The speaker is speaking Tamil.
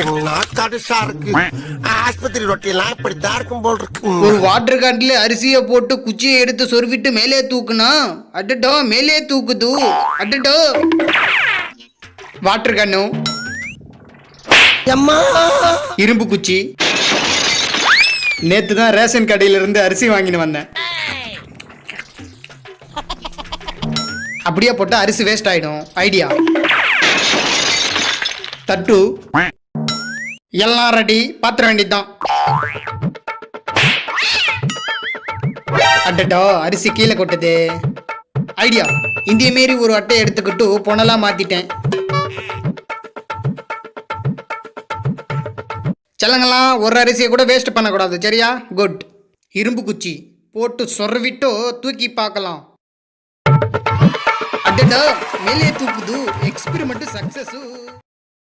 என்ன கடுசா இருக்கு ஆஸ்பத்திரி ரொட்டியெல்லாம் இப்படித்தான் இருக்கும் போல் இருக்கு. ஒரு வாட்டர் கேன்ல அரிசியை போட்டு குச்சியை எடுத்து சொருவிட்டு மேலே தூக்குனா? அடடோ மேலே தூக்குது. அடடோ. வாட்டர் கன்னு அம்மா இரும்பு குச்சி. நேத்து தான் ரேஷன் கடையில இருந்து அரிசி வாங்கின்னு வந்தேன். அப்படியே போட்டா அரிசி வேஸ்ட் ஆயிடும். ஐடியா தட்டு. எல்லாம் ரெடி பாத்திர வேண்டியதுதான். அடடோ அரிசி கீழே கொட்டுது. ஐடியா இந்திய மாரி ஒரு அட்டை எடுத்துக்கிட்டு பொணலா மாத்திட்டேன். செல்லங்களாம் ஒரு அரிசியை கூட வேஸ்ட் பண்ணக்கூடாது சரியா? குட் இரும்பு குச்சி. போட்டு சொருவிட்டு தூக்கி பார்க்கலாம். அடடா மேலே தூக்குது. Experiment success